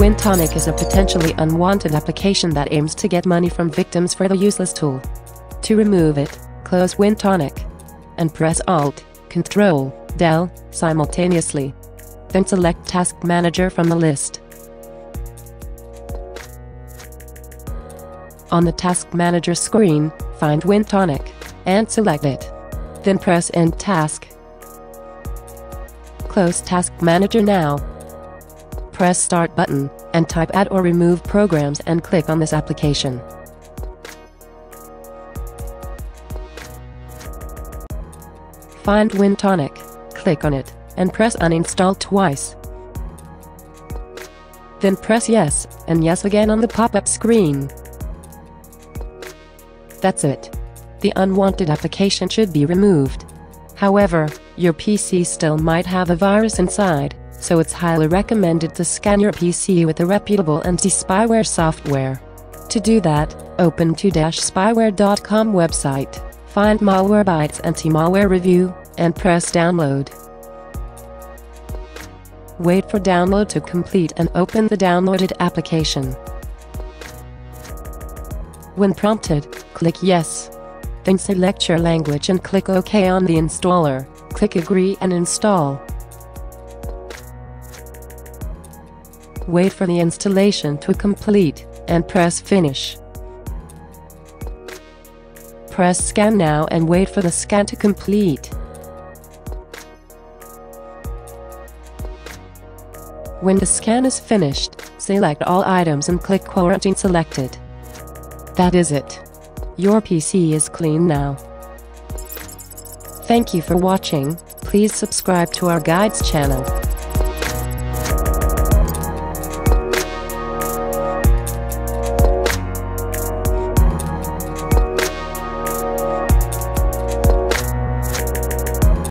Wintonic is a potentially unwanted application that aims to get money from victims for the useless tool. To remove it, close Wintonic and press Alt, Control, Del simultaneously. Then select Task Manager from the list. On the Task Manager screen, find Wintonic and select it. Then press End Task. Close Task Manager now. Press Start button and type Add or Remove Programs and click on this application. Find Wintonic, click on it, and press Uninstall twice. Then press Yes, and Yes again on the pop-up screen. That's it. The unwanted application should be removed. However, your PC still might have a virus inside, so it's highly recommended to scan your PC with a reputable anti-spyware software. To do that, open 2-spyware.com website, find Malwarebytes anti-malware review, and press download. Wait for download to complete and open the downloaded application. When prompted, click Yes. Then select your language and click OK on the installer. Click Agree and install. Wait for the installation to complete, and press Finish. Press Scan now and wait for the scan to complete. When the scan is finished, select all items and click Quarantine Selected. That is it. Your PC is clean now. Thank you for watching, please subscribe to our guides channel.